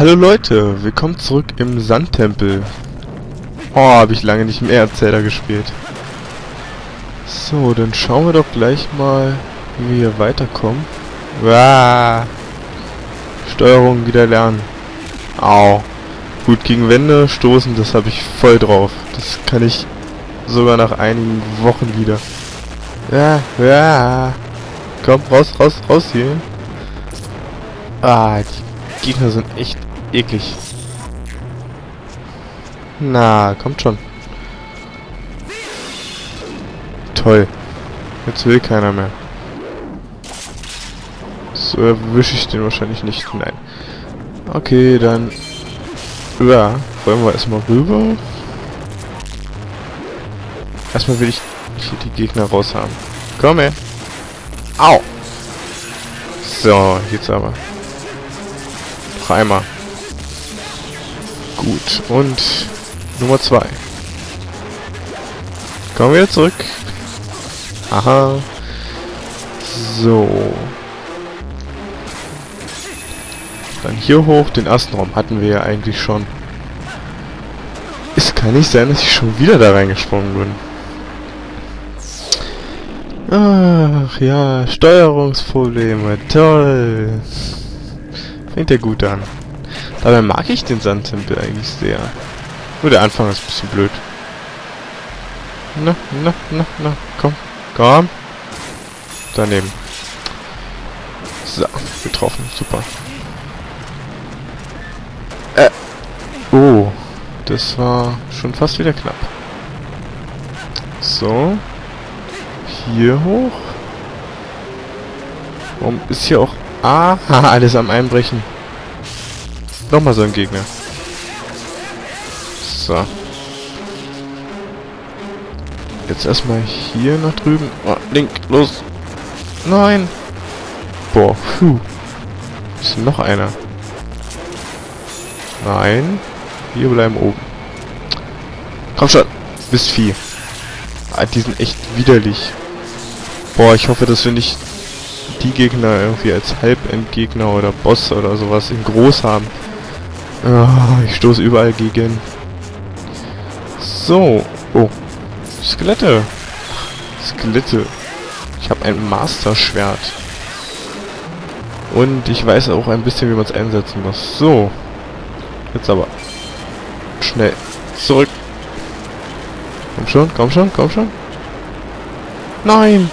Hallo Leute, willkommen zurück im Sandtempel. Oh, habe ich lange nicht mehr Zelda gespielt. So, dann schauen wir doch gleich mal, wie wir hier weiterkommen. Uah. Steuerung wieder lernen. Au. Gut, gegen Wände stoßen, das habe ich voll drauf. Das kann ich sogar nach einigen Wochen wieder. Ja, ja. Komm, raus, raus, raus hier. Ah, die Gegner sind echt eklig. Na, kommt schon. Toll. Jetzt will keiner mehr. So erwische ich den wahrscheinlich nicht. Nein. Okay, dann... Ja, wollen wir erstmal rüber. Erstmal will ich hier die Gegner raus haben. Komm her. Au. So, jetzt aber. Noch einmal. Gut. Und Nummer zwei. Kommen wir zurück. Aha. So. Dann hier hoch. Den ersten Raum hatten wir ja eigentlich schon. Es kann nicht sein, dass ich schon wieder da reingesprungen bin. Ach ja, Steuerungsprobleme, toll. Fängt ja gut an. Dabei mag ich den Sandtempel eigentlich sehr. Nur der Anfang ist ein bisschen blöd. Na, na, na, na, komm, komm. Daneben. So, getroffen, super. Äh, oh, das war schon fast wieder knapp. So. Hier hoch. Warum ist hier auch... Ah, alles am Einbrechen. Nochmal so ein Gegner. So. Jetzt erstmal hier nach drüben. Oh, Link, los. Nein. Boah, puh. Ist noch einer. Nein. Wir bleiben oben. Komm schon. Bist Vieh. Ah, die sind echt widerlich. Boah, ich hoffe, dass wir nicht die Gegner irgendwie als Halbendgegner oder Boss oder sowas in groß haben. Oh, ich stoße überall gegen. So. Oh. Skelette. Skelette. Ich habe ein Master-Schwert. Und ich weiß auch ein bisschen, wie man es einsetzen muss. So. Jetzt aber. Schnell. Zurück. Komm schon, komm schon, komm schon. Nein!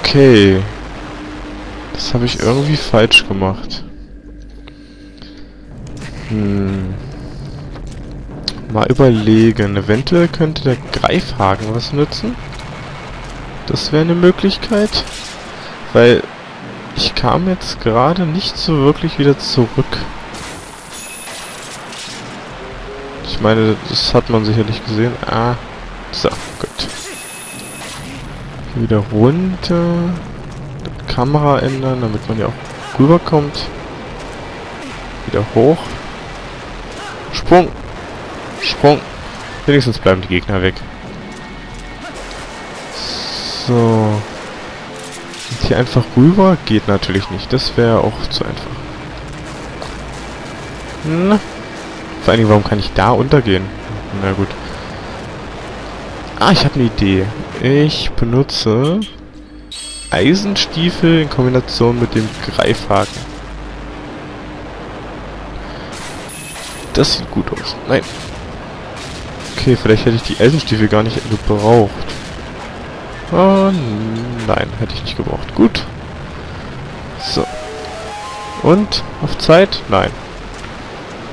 Okay. Das habe ich irgendwie falsch gemacht. Hm. Mal überlegen. Eventuell könnte der Greifhaken was nützen. Das wäre eine Möglichkeit. Weil ich kam jetzt gerade nicht so wirklich wieder zurück. Ich meine, das hat man sicherlich gesehen. Ah, so, gut. Hier wieder runter. Die Kamera ändern, damit man ja auch rüberkommt. Wieder hoch. Sprung. Sprung. Wenigstens bleiben die Gegner weg. So. Und hier einfach rüber geht natürlich nicht. Das wäre auch zu einfach. Na. Vor allen Dingen, warum kann ich da untergehen? Na gut. Ah, ich habe eine Idee. Ich benutze Eisenstiefel in Kombination mit dem Greifhaken. Das sieht gut aus. Nein. Okay, vielleicht hätte ich die Eisenstiefel gar nicht gebraucht. Oh, nein, hätte ich nicht gebraucht. Gut. So. Und? Auf Zeit? Nein.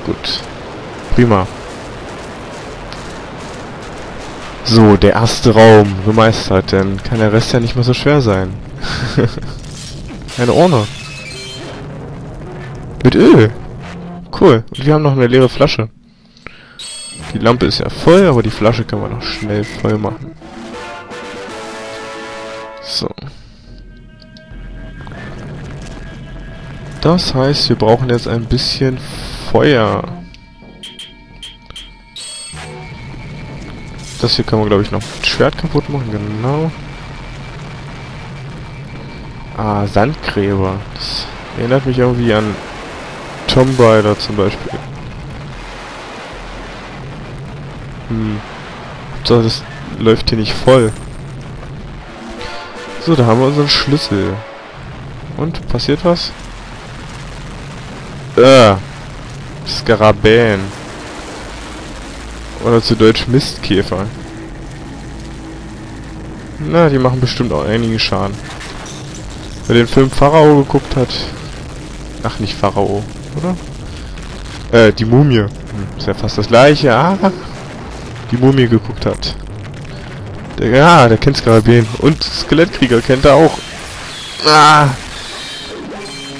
Gut. Prima. So, der erste Raum gemeistert, dann kann der Rest ja nicht mehr so schwer sein. eine Urne. Mit Öl. Cool. Und wir haben noch eine leere Flasche. Die Lampe ist ja voll, aber die Flasche kann man noch schnell voll machen. So. Das heißt, wir brauchen jetzt ein bisschen Feuer. Das hier kann man, glaube ich, noch mit Schwert kaputt machen, genau. Ah, Sandgräber. Das erinnert mich irgendwie an Tomb Raider zum Beispiel. Hm. So, das läuft hier nicht voll. So, da haben wir unseren Schlüssel. Und, passiert was? Äh. Skarabäen. Oder zu Deutsch Mistkäfer. Na, die machen bestimmt auch einigen Schaden. Wer den Film Pharao geguckt hat... Ach, nicht Pharao, oder? Äh, die Mumie. Hm, ist ja fast das gleiche. Ah, die Mumie geguckt hat. Der, ja, der kennt Skarabäen. Und Skelettkrieger kennt er auch. Ah,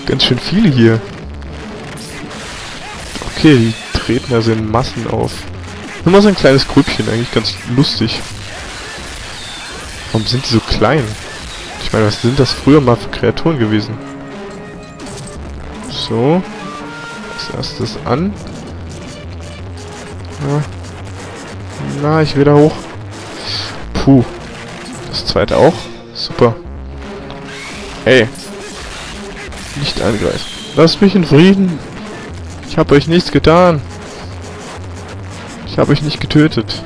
ganz schön viele hier. Okay, die treten also in Massen auf. Nur mal so ein kleines Grüppchen, eigentlich ganz lustig. Warum sind die so klein? Ich meine, was sind das früher mal für Kreaturen gewesen? So. Erstes an. Ja. Na, ich will da hoch. Puh. Das zweite auch. Super. Hey. Nicht angreifen. Lasst mich in Frieden. Ich habe euch nichts getan. Ich habe euch nicht getötet.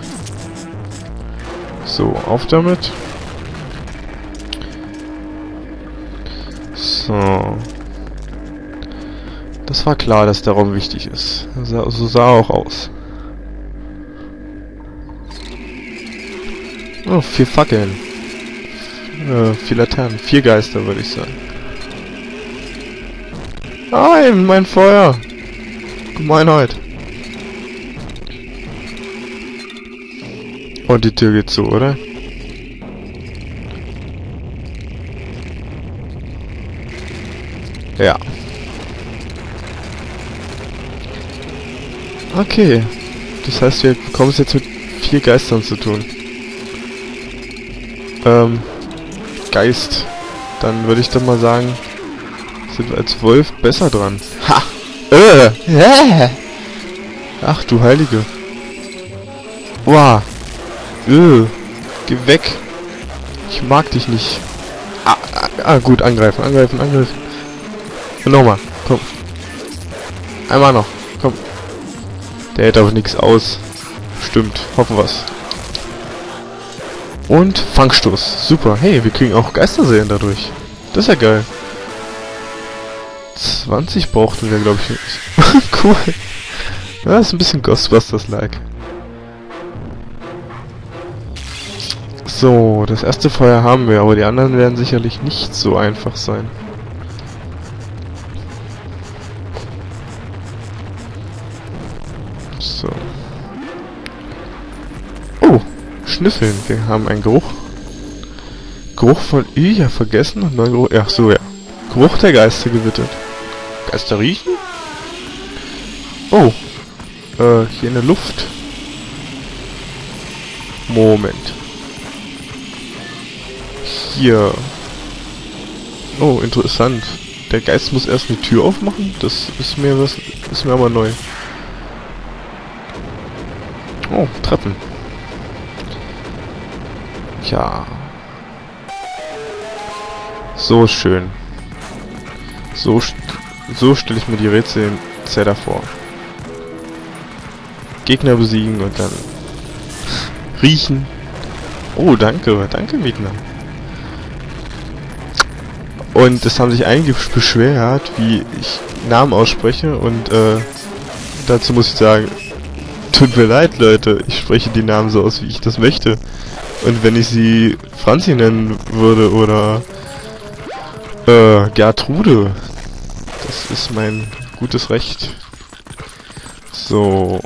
So, auf damit. So. Das war klar, dass der Raum wichtig ist. So, sah er auch aus. Oh, vier Fackeln. Äh, vier Laternen. Vier Geister, würde ich sagen. Nein, mein Feuer! Gemeinheit. Und die Tür geht zu, oder? Ja. Okay. Das heißt, wir bekommen es jetzt mit vier Geistern zu tun. Ähm, Geist. Dann würde ich dann mal sagen, sind wir als Wolf besser dran. Ha! Äh! Äh. Ach du Heilige. Wow. Äh. Geh weg. Ich mag dich nicht. Ah, ah, ah gut, angreifen, angreifen, angreifen. Und nochmal, komm. Einmal noch. Der hält aber nichts aus. Stimmt, hoffen wir's. Und Fangstoß. Super. Hey, wir kriegen auch Geisterseelen dadurch. Das ist ja geil. 20 brauchten wir, glaube ich. cool. Ja, ist ein bisschen Ghostbusters-like. So, das erste Feuer haben wir, aber die anderen werden sicherlich nicht so einfach sein. Schnüffeln. Wir haben einen Geruch. Geruch von ja vergessen. Und neuen Geruch. Ach so, ja. Geruch der Geister gewittert. Geister riechen? Oh. Äh, hier in der Luft. Moment. Hier. Oh, interessant. Der Geist muss erst eine Tür aufmachen? Das ist mir was ist mir aber neu. Oh, Treppen. Ja. So schön. So so stelle ich mir die Rätsel in Zelda vor. Gegner besiegen und dann riechen. Oh, danke, danke Vietnam. Und es haben sich einige beschwert, wie ich Namen ausspreche und äh, dazu muss ich sagen, tut mir leid Leute, ich spreche die Namen so aus, wie ich das möchte. Und wenn ich sie Franzi nennen würde oder äh, Gertrude, das ist mein gutes Recht. So.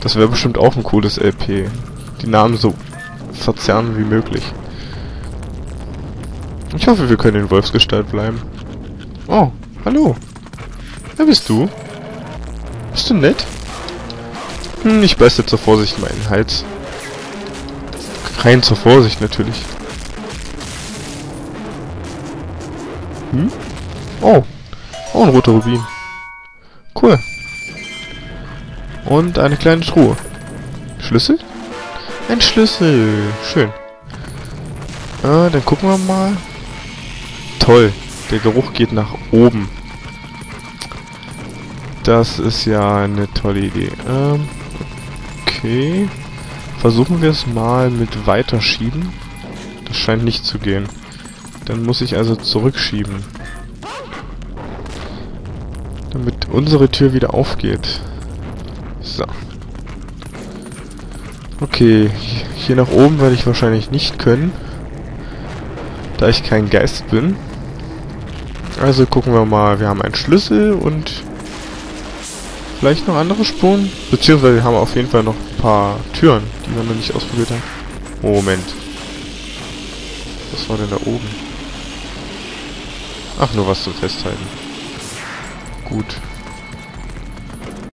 Das wäre bestimmt auch ein cooles LP. Die Namen so verzerren wie möglich. Ich hoffe, wir können in Wolfsgestalt bleiben. Oh, hallo. Wer bist du? Bist du nett? Hm, ich beiße zur Vorsicht meinen Hals. Rein zur Vorsicht natürlich. Hm? Oh. Oh, ein roter Rubin. Cool. Und eine kleine Truhe. Schlüssel? Ein Schlüssel. Schön. Äh, dann gucken wir mal. Toll. Der Geruch geht nach oben. Das ist ja eine tolle Idee. Ähm, okay. Versuchen wir es mal mit weiterschieben. Das scheint nicht zu gehen. Dann muss ich also zurückschieben. Damit unsere Tür wieder aufgeht. So. Okay, hier nach oben werde ich wahrscheinlich nicht können. Da ich kein Geist bin. Also gucken wir mal, wir haben einen Schlüssel und vielleicht noch andere Spuren. Beziehungsweise wir haben auf jeden Fall noch paar Türen, die wir noch nicht ausprobiert haben. Moment. Was war denn da oben? Ach, nur was zum Festhalten. Gut.